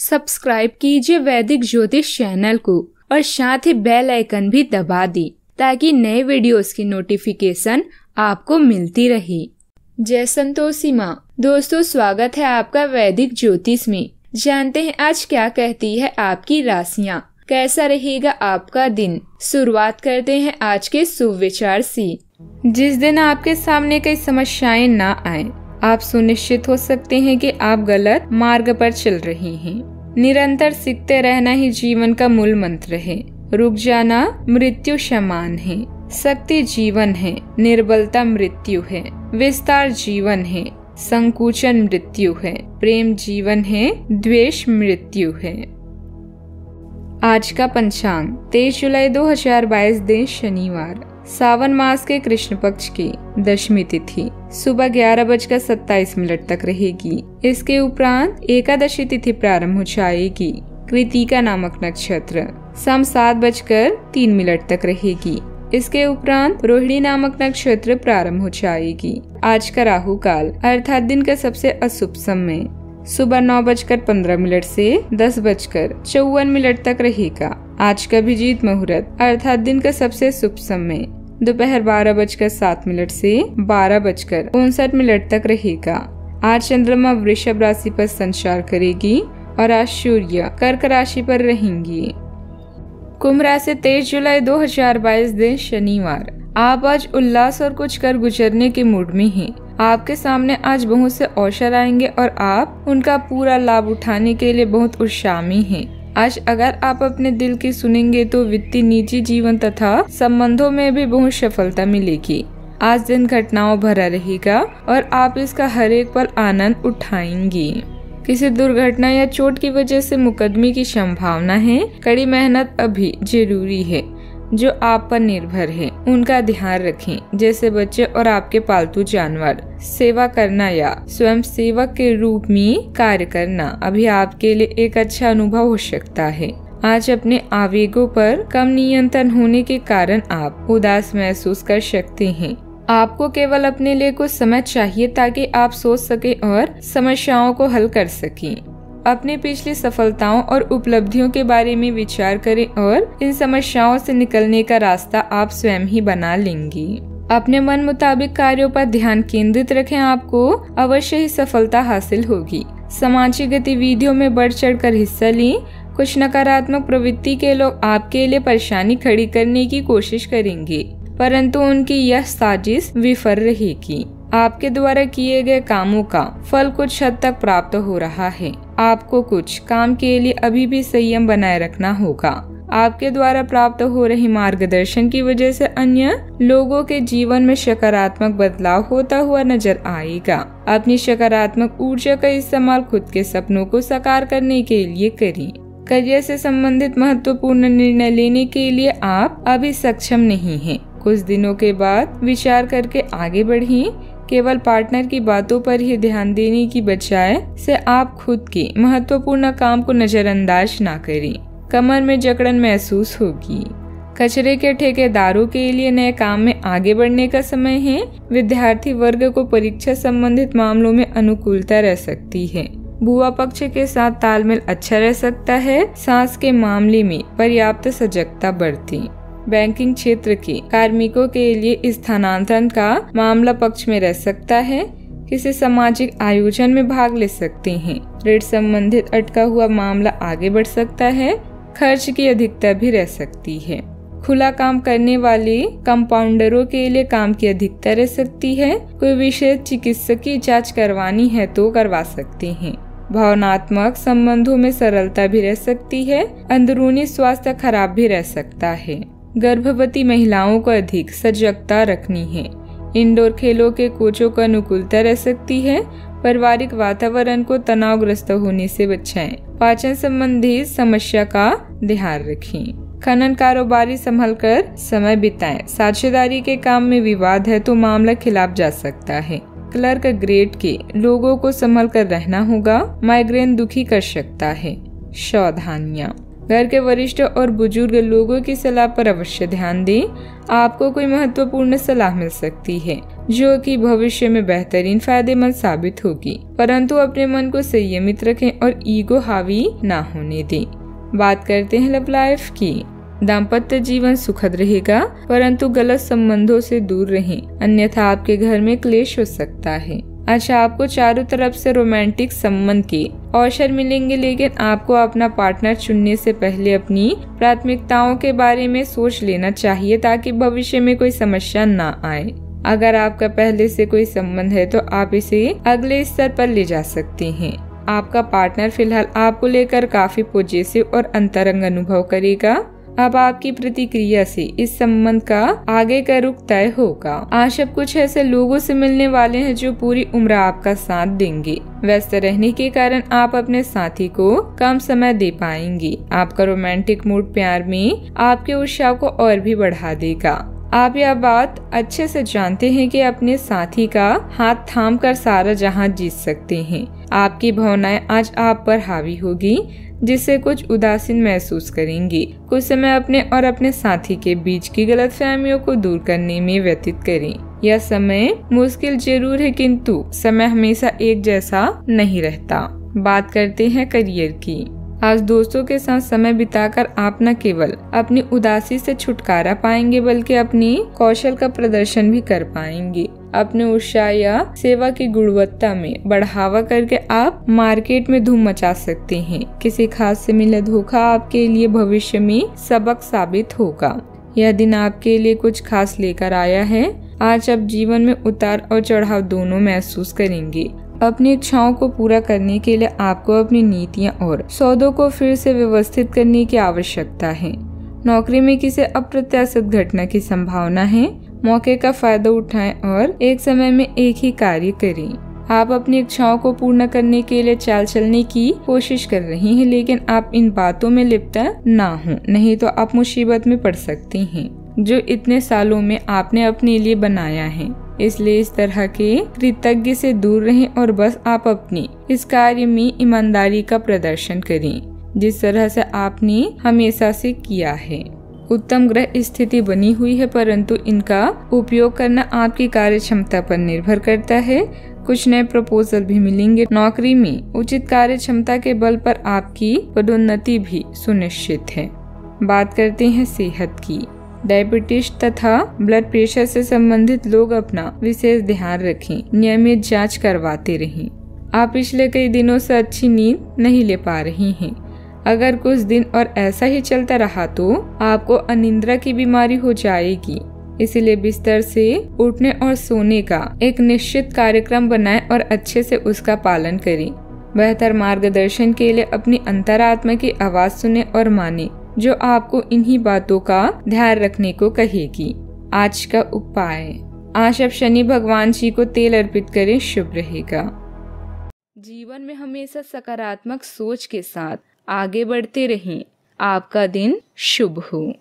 Subscribe कीजिए वैदिक ज्योतिष चैनल को और साथ ही बेल आइकन भी दबा दी ताकि नए वीडियोस की नोटिफिकेशन आपको मिलती रहे। जय संतोषी माँ। दोस्तों, स्वागत है आपका वैदिक ज्योतिष में। जानते हैं आज क्या कहती है आपकी राशियाँ। कैसा रहेगा आपका दिन? शुरुआत करते हैं आज के सुविचार से। जिस दिन आपके सामने कई समस्याएँ ना आए आप सुनिश्चित हो सकते हैं कि आप गलत मार्ग पर चल रहे हैं। निरंतर सीखते रहना ही जीवन का मूल मंत्र है। रुक जाना, मृत्यु समान है। शक्ति जीवन है, निर्बलता मृत्यु है। विस्तार जीवन है, संकुचन मृत्यु है। प्रेम जीवन है, द्वेष मृत्यु है। आज का पंचांग, तेईस जुलाई 2022 दिन शनिवार। सावन मास के कृष्ण पक्ष की दशमी तिथि सुबह ग्यारह बजकर सत्ताईस मिनट तक रहेगी। इसके उपरांत एकादशी तिथि प्रारंभ हो जाएगी। कृतिका नामक नक्षत्र शाम सात बजकर तीन मिनट तक रहेगी। इसके उपरांत रोहिणी नामक नक्षत्र प्रारंभ हो जाएगी। आज का राहु काल, अर्थात दिन का सबसे अशुभ समय, सुबह नौ बजकर पंद्रह मिनट से दस बजकर चौवन मिनट तक रहेगा। आज का अभिजीत मुहूर्त, अर्थात दिन का सबसे शुभ समय दोपहर बारह बजकर सात मिनट से बारह बजकर उनसठ मिनट तक रहेगा आज चंद्रमा वृषभ राशि पर संचार करेगी और आज सूर्य कर्क राशि पर रहेंगी कुंभ राशि तेईस जुलाई 2022 दिन शनिवार आप आज उल्लास और कुछ कर गुजरने के मूड में हैं। आपके सामने आज बहुत से अवसर आएँगे और आप उनका पूरा लाभ उठाने के लिए बहुत उत्साह में हैं। आज अगर आप अपने दिल की सुनेंगे तो वित्तीय, निजी जीवन तथा संबंधों में भी बहुत सफलता मिलेगी। आज दिन घटनाओं भरा रहेगा और आप इसका हर एक पल आनंद उठाएँगी। किसी दुर्घटना या चोट की वजह से मुकदमे की संभावना है, कड़ी मेहनत अभी ज़रूरी है। जो आप पर निर्भर है, उनका ध्यान रखें, जैसे बच्चे और आपके पालतू जानवर। सेवा करना या स्वयं सेवक के रूप में कार्य करना अभी आपके लिए एक अच्छा अनुभव हो सकता है। आज अपने आवेगों पर कम नियंत्रण होने के कारण आप उदास महसूस कर सकते हैं। आपको केवल अपने लिए कुछ समय चाहिए ताकि आप सोच सके और समस्याओं को हल कर सकें। अपनी पिछली सफलताओं और उपलब्धियों के बारे में विचार करें और इन समस्याओं से निकलने का रास्ता आप स्वयं ही बना लेंगी। अपने मन मुताबिक कार्यों पर ध्यान केंद्रित रखें, आपको अवश्य ही सफलता हासिल होगी। सामाजिक गतिविधियों में बढ़ चढ़ कर हिस्सा लें। कुछ नकारात्मक प्रवृत्ति के लोग आपके लिए परेशानी खड़ी करने की कोशिश करेंगे, परंतु उनकी यह साजिश विफल रहेगी। आपके द्वारा किए गए कामों का फल कुछ हद तक प्राप्त हो रहा है। आपको कुछ काम के लिए अभी भी संयम बनाए रखना होगा। आपके द्वारा प्राप्त हो रही मार्गदर्शन की वजह से अन्य लोगों के जीवन में सकारात्मक बदलाव होता हुआ नज़र आएगा। अपनी सकारात्मक ऊर्जा का इस्तेमाल खुद के सपनों को साकार करने के लिए करें। करियर से संबंधित महत्वपूर्ण निर्णय लेने के लिए आप अभी सक्षम नहीं हैं। कुछ दिनों के बाद विचार करके आगे बढ़ें। केवल पार्टनर की बातों पर ही ध्यान देने की बजाय से आप खुद के महत्वपूर्ण काम को नजरअंदाज ना करें। कमर में जकड़न महसूस होगी। कचरे के ठेकेदारों के लिए नए काम में आगे बढ़ने का समय है। विद्यार्थी वर्ग को परीक्षा संबंधित मामलों में अनुकूलता रह सकती है। बुआ पक्ष के साथ तालमेल अच्छा रह सकता है। सांस के मामले में पर्याप्त सजगता बढ़ती बैंकिंग क्षेत्र के कार्मिकों के लिए स्थानांतरण का मामला पक्ष में रह सकता है। किसी सामाजिक आयोजन में भाग ले सकते हैं। ऋण संबंधित अटका हुआ मामला आगे बढ़ सकता है। खर्च की अधिकता भी रह सकती है। खुला काम करने वाले कंपाउंडरों के लिए काम की अधिकता रह सकती है। कोई विशेष चिकित्सकीय जाँच करवानी है तो करवा सकते हैं। भावनात्मक संबंधों में सरलता भी रह सकती है। अंदरूनी स्वास्थ्य खराब भी रह सकता है। गर्भवती महिलाओं को अधिक सजगता रखनी है। इंडोर खेलों के कोचों को अनुकूलता रह सकती है। पारिवारिक वातावरण को तनावग्रस्त होने से बचाएँ। पाचन संबंधी समस्या का ध्यान रखें। खनन कारोबारी संभल कर समय बिताएँ। साझेदारी के काम में विवाद है तो मामला खिलाफ जा सकता है। क्लर्क ग्रेड के लोगों को संभल कर रहना होगा। माइग्रेन दुखी कर सकता है। सावधानियाँ। घर के वरिष्ठ और बुज़ुर्ग लोगों की सलाह पर अवश्य ध्यान दें। आपको कोई महत्वपूर्ण सलाह मिल सकती है, जो कि भविष्य में बेहतरीन फ़ायदेमंद साबित होगी। परंतु अपने मन को संयमित रखें और ईगो हावी ना होने दें। बात करते हैं लव लाइफ की। दाम्पत्य जीवन सुखद रहेगा, परंतु गलत संबंधों से दूर रहें। अन्यथा आपके घर में क्लेश हो सकता है। अच्छा आपको चारों तरफ़ से रोमांटिक संबंध के अवसर मिलेंगे, लेकिन आपको अपना पार्टनर चुनने से पहले अपनी प्राथमिकताओं के बारे में सोच लेना चाहिए ताकि भविष्य में कोई समस्या ना आए। अगर आपका पहले से कोई संबंध है तो आप इसे अगले स्तर पर ले जा सकते हैं। आपका पार्टनर फ़िलहाल आपको लेकर काफ़ी पॉजिटिव और अंतरंग अनुभव करेगा। अब आपकी प्रतिक्रिया से इस संबंध का आगे का रुख तय होगा। आज अब कुछ ऐसे लोगों से मिलने वाले हैं जो पूरी उम्र आपका साथ देंगे। व्यस्त रहने के कारण आप अपने साथी को कम समय दे पाएँगे। आपका रोमांटिक मूड प्यार में आपके उत्साह को और भी बढ़ा देगा। आप यह बात अच्छे से जानते हैं कि अपने साथी का हाथ थाम कर सारा जहाँ जीत सकते हैं। आपकी भावनाएँ आज आप पर हावी होगी, जिससे कुछ उदासीन महसूस करेंगे। कुछ समय अपने और अपने साथी के बीच की गलत फहमियों को दूर करने में व्यतीत करें। यह समय मुश्किल ज़रूर है, किंतु समय हमेशा एक जैसा नहीं रहता। बात करते हैं करियर की। आज दोस्तों के साथ समय बिताकर आप न केवल अपनी उदासी से छुटकारा पाएँगे, बल्कि अपनी कौशल का प्रदर्शन भी कर पाएँगे। अपने उत्साह या सेवा की गुणवत्ता में बढ़ावा करके आप मार्केट में धूम मचा सकते हैं। किसी खास से मिला धोखा आपके लिए भविष्य में सबक साबित होगा। यह दिन आपके लिए कुछ खास लेकर आया है। आज आप जीवन में उतार और चढ़ाव दोनों महसूस करेंगे। अपनी इच्छाओं को पूरा करने के लिए आपको अपनी नीतियाँ और सौदों को फिर से व्यवस्थित करने की आवश्यकता है। नौकरी में किसी अप्रत्याशित घटना की संभावना है, मौके का फ़ायदा उठाएँ और एक समय में एक ही कार्य करें। आप अपनी इच्छाओं को पूर्ण करने के लिए चाल चलने की कोशिश कर रही हैं, लेकिन आप इन बातों में लिप्त ना हो, नहीं तो आप मुसीबत में पड़ सकती हैं, जो इतने सालों में आपने अपने लिए बनाया है। इसलिए इस तरह के कृतज्ञ से दूर रहें और बस आप अपनी इस कार्य में ईमानदारी का प्रदर्शन करें, जिस तरह से आपने हमेशा से किया है। उत्तम ग्रह स्थिति बनी हुई है, परंतु इनका उपयोग करना आपकी कार्य क्षमता पर निर्भर करता है। कुछ नए प्रपोजल भी मिलेंगे। नौकरी में उचित कार्य क्षमता के बल पर आपकी पदोन्नति भी सुनिश्चित है। बात करते हैं सेहत की। डायबिटीज़ तथा ब्लड प्रेशर से संबंधित लोग अपना विशेष ध्यान रखें, नियमित जाँच करवाते रहें। आप पिछले कई दिनों से अच्छी नींद नहीं ले पा रही हैं। अगर कुछ दिन और ऐसा ही चलता रहा तो आपको अनिंद्रा की बीमारी हो जाएगी। इसलिए बिस्तर से उठने और सोने का एक निश्चित कार्यक्रम बनाएँ और अच्छे से उसका पालन करें। बेहतर मार्गदर्शन के लिए अपनी अंतरात्मा की आवाज़ सुने और माने। जो आपको इन्हीं बातों का ध्यान रखने को कहेगी। आज का उपाय, आज अब शनि भगवान जी को तेल अर्पित करें, शुभ रहेगा। जीवन में हमेशा सकारात्मक सोच के साथ आगे बढ़ते रहें। आपका दिन शुभ हो।